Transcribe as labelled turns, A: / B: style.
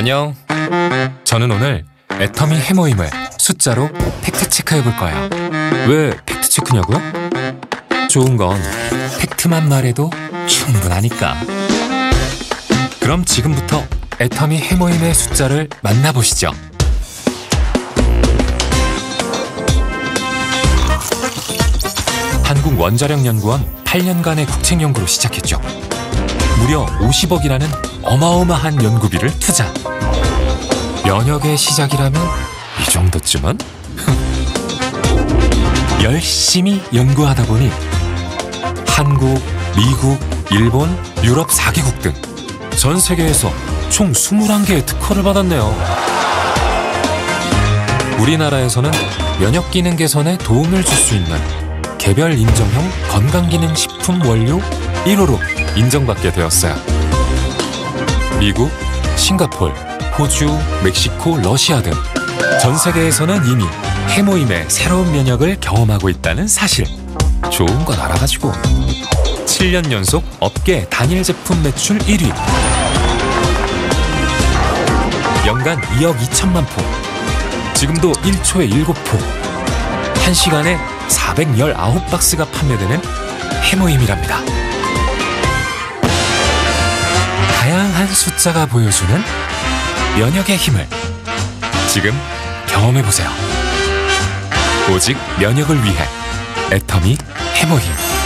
A: 안녕. 저는 오늘 애터미 헤모힘을 숫자로 팩트 체크해 볼 거예요. 왜 팩트 체크냐고요? 좋은 건 팩트만 말해도 충분하니까. 그럼 지금부터 애터미 헤모힘의 숫자를 만나보시죠. 한국원자력연구원 8년간의 국책연구로 시작했죠. 무려 50억이라는 어마어마한 연구비를 투자. 면역의 시작이라면 이 정도쯤은? 열심히 연구하다 보니 한국, 미국, 일본, 유럽 4개국 등 전 세계에서 총 21개의 특허를 받았네요. 우리나라에서는 면역 기능 개선에 도움을 줄 수 있는 개별 인정형 건강기능식품 원료 1호로 인정받게 되었어요. 미국, 싱가폴, 호주, 멕시코, 러시아 등 전 세계에서는 이미 해모임의 새로운 면역을 경험하고 있다는 사실. 좋은 건 알아가지고. 7년 연속 업계 단일 제품 매출 1위. 연간 2억 2천만 포. 지금도 1초에 7포. 1시간에 419박스가 판매되는 해모임이랍니다. 숫자가 보여주는 면역의 힘을 지금 경험해보세요. 오직 면역을 위해 애터미 해모힘.